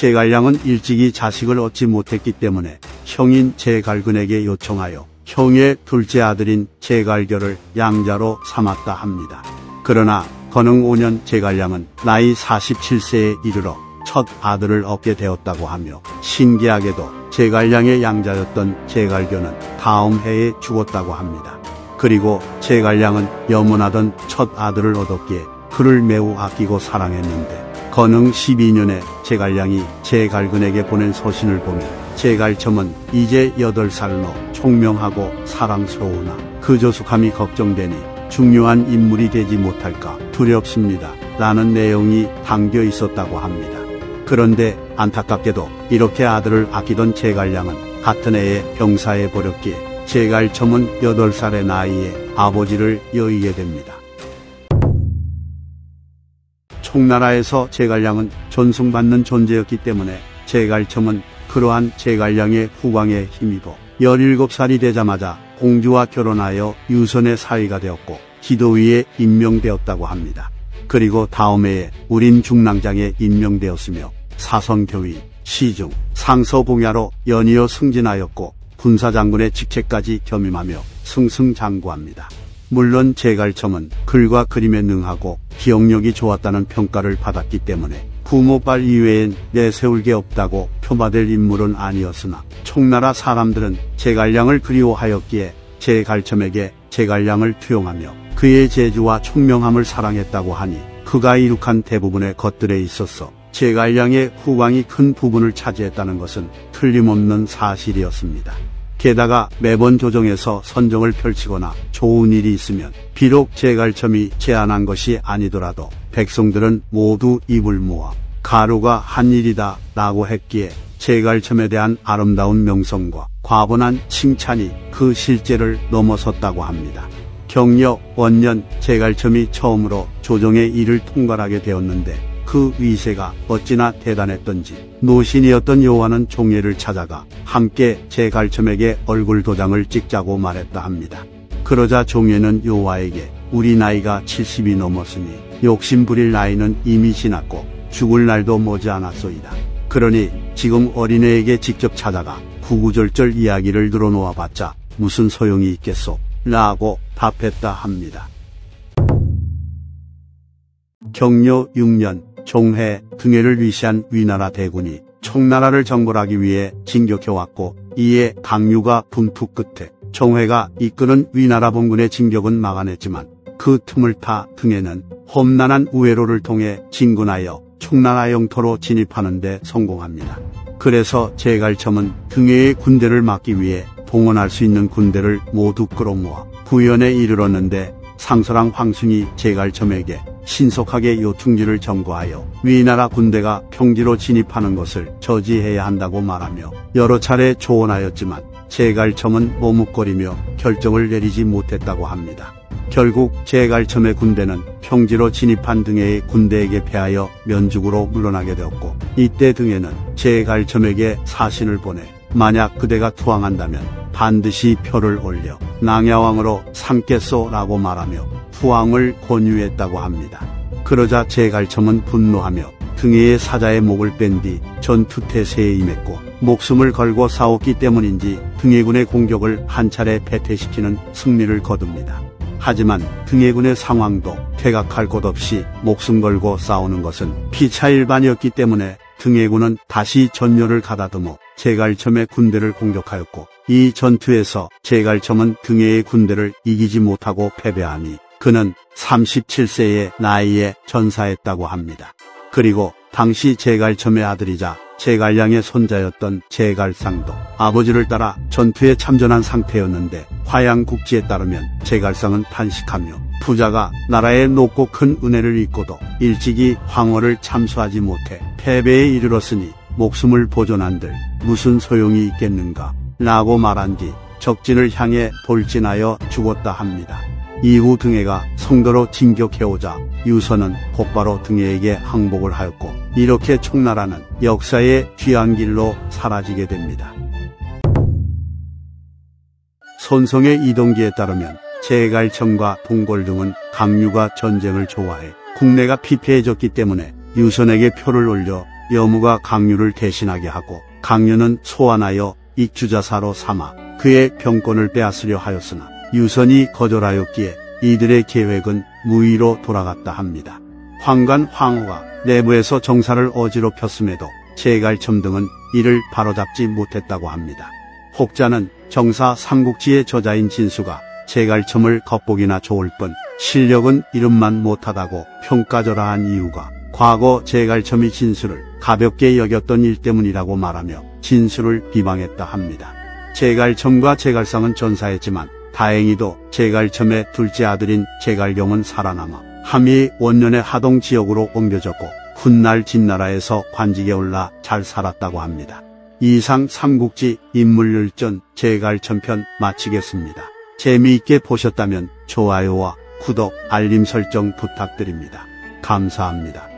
제갈량은 일찍이 자식을 얻지 못했기 때문에 형인 제갈근에게 요청하여 형의 둘째 아들인 제갈결을 양자로 삼았다 합니다. 그러나 건흥 5년 제갈량은 나이 47세에 이르러 첫 아들을 얻게 되었다고 하며 신기하게도 제갈량의 양자였던 제갈교는 다음 해에 죽었다고 합니다. 그리고 제갈량은 염원하던 첫 아들을 얻었기에 그를 매우 아끼고 사랑했는데 건흥 12년에 제갈량이 제갈근에게 보낸 서신을 보면 제갈첨은 이제 8살로 총명하고 사랑스러우나 그 조숙함이 걱정되니 중요한 인물이 되지 못할까 두렵습니다. 라는 내용이 담겨 있었다고 합니다. 그런데 안타깝게도 이렇게 아들을 아끼던 제갈량은 같은 해에 병사에 버렸기에 제갈첨은 8살의 나이에 아버지를 여의게 됩니다. 총나라에서 제갈량은 존숭받는 존재였기 때문에 제갈첨은 그러한 제갈량의 후광에 힘입어 17살이 되자마자 공주와 결혼하여 유선의 사위가 되었고 기도위에 임명되었다고 합니다. 그리고 다음 해에 우린 중랑장에 임명되었으며 사성교위, 시중, 상서봉야로 연이어 승진하였고 군사장군의 직책까지 겸임하며 승승장구합니다. 물론 제갈첨은 글과 그림에 능하고 기억력이 좋았다는 평가를 받았기 때문에 부모빨 이외엔 내세울 게 없다고 표마될 인물은 아니었으나 총나라 사람들은 제갈량을 그리워하였기에 제갈첨에게 제갈량을 투영하며 그의 재주와 총명함을 사랑했다고 하니 그가 이룩한 대부분의 것들에 있어서 제갈량의 후광이 큰 부분을 차지했다는 것은 틀림없는 사실이었습니다. 게다가 매번 조정에서 선정을 펼치거나 좋은 일이 있으면 비록 제갈첨이 제안한 것이 아니더라도 백성들은 모두 입을 모아 가루가 한 일이다 라고 했기에 제갈첨에 대한 아름다운 명성과 과분한 칭찬이 그 실제를 넘어섰다고 합니다. 경력 원년 제갈첨이 처음으로 조정의 일을 통괄하게 되었는데 그 위세가 어찌나 대단했던지 노신이었던 요한은 종예를 찾아가 함께 제갈첨에게 얼굴 도장을 찍자고 말했다 합니다. 그러자 종예는 요하에게 우리 나이가 70이 넘었으니 욕심 부릴 나이는 이미 지났고 죽을 날도 머지않았소이다. 그러니 지금 어린애에게 직접 찾아가 구구절절 이야기를 들어놓아 봤자 무슨 소용이 있겠소? 라고 답했다 합니다. 경료 6년 종해 등해를 위시한 위나라 대군이 청나라를 정벌하기 위해 진격해왔고 이에 강유가 분투 끝에 종회가 이끄는 위나라 본군의 진격은 막아냈지만 그 틈을 타 등해는 험난한 우회로를 통해 진군하여 청나라 영토로 진입하는 데 성공합니다. 그래서 제갈첨은 등해의 군대를 막기 위해 동원할 수 있는 군대를 모두 끌어모아 구현에 이르렀는데 상서랑 황순이 제갈첨에게 신속하게 요충지를 점거하여 위나라 군대가 평지로 진입하는 것을 저지해야 한다고 말하며 여러 차례 조언하였지만 제갈첨은 머뭇거리며 결정을 내리지 못했다고 합니다. 결국 제갈첨의 군대는 평지로 진입한 등해의 군대에게 패하여 면죽으로 물러나게 되었고 이때 등해는 제갈첨에게 사신을 보내 만약 그대가 투항한다면 반드시 표를 올려 낭야왕으로 삼겠소라고 말하며 투항을 권유했다고 합니다. 그러자 제갈첨은 분노하며 등해의 사자의 목을 뺀 뒤 전투태세에 임했고 목숨을 걸고 싸웠기 때문인지 등해군의 공격을 한 차례 패퇴시키는 승리를 거둡니다. 하지만 등해군의 상황도 퇴각할 곳 없이 목숨 걸고 싸우는 것은 피차일반이었기 때문에 등해군은 다시 전열을 가다듬어 제갈첨의 군대를 공격하였고 이 전투에서 제갈첨은 등해의 군대를 이기지 못하고 패배하니 그는 37세의 나이에 전사했다고 합니다. 그리고 당시 제갈첨의 아들이자 제갈량의 손자였던 제갈상도 아버지를 따라 전투에 참전한 상태였는데 화양국지에 따르면 제갈상은 탄식하며 부자가 나라에 높고 큰 은혜를 잊고도 일찍이 황허를 참수하지 못해 패배에 이르렀으니 목숨을 보존한들 무슨 소용이 있겠는가 라고 말한 뒤 적진을 향해 돌진하여 죽었다 합니다. 이후 등해가 성도로 진격해오자 유선은 곧바로 등해에게 항복을 하였고 이렇게 총나라는 역사의 뒤안길로 사라지게 됩니다. 손성의 이동기에 따르면 제갈청과 동골 등은 강유가 전쟁을 좋아해 국내가 피폐해졌기 때문에 유선에게 표를 올려 여무가 강유를 대신하게 하고 강유는 소환하여 익주자사로 삼아 그의 병권을 빼앗으려 하였으나 유선이 거절하였기에 이들의 계획은 무의로 돌아갔다 합니다. 황관 황후가 내부에서 정사를 어지럽혔음에도 제갈첨 등은 이를 바로잡지 못했다고 합니다. 혹자는 정사 삼국지의 저자인 진수가 제갈첨을 겉보기나 좋을 뿐 실력은 이름만 못하다고 평가절하한 이유가 과거 제갈첨이 진수를 가볍게 여겼던 일 때문이라고 말하며 진수를 비방했다 합니다. 제갈첨과 제갈상은 전사했지만 다행히도 제갈첨의 둘째 아들인 제갈경은 살아남아 함이 원년의 하동 지역으로 옮겨졌고 훗날 진나라에서 관직에 올라 잘 살았다고 합니다. 이상 삼국지 인물열전 제갈첨편 마치겠습니다. 재미있게 보셨다면 좋아요와 구독, 알림 설정 부탁드립니다. 감사합니다.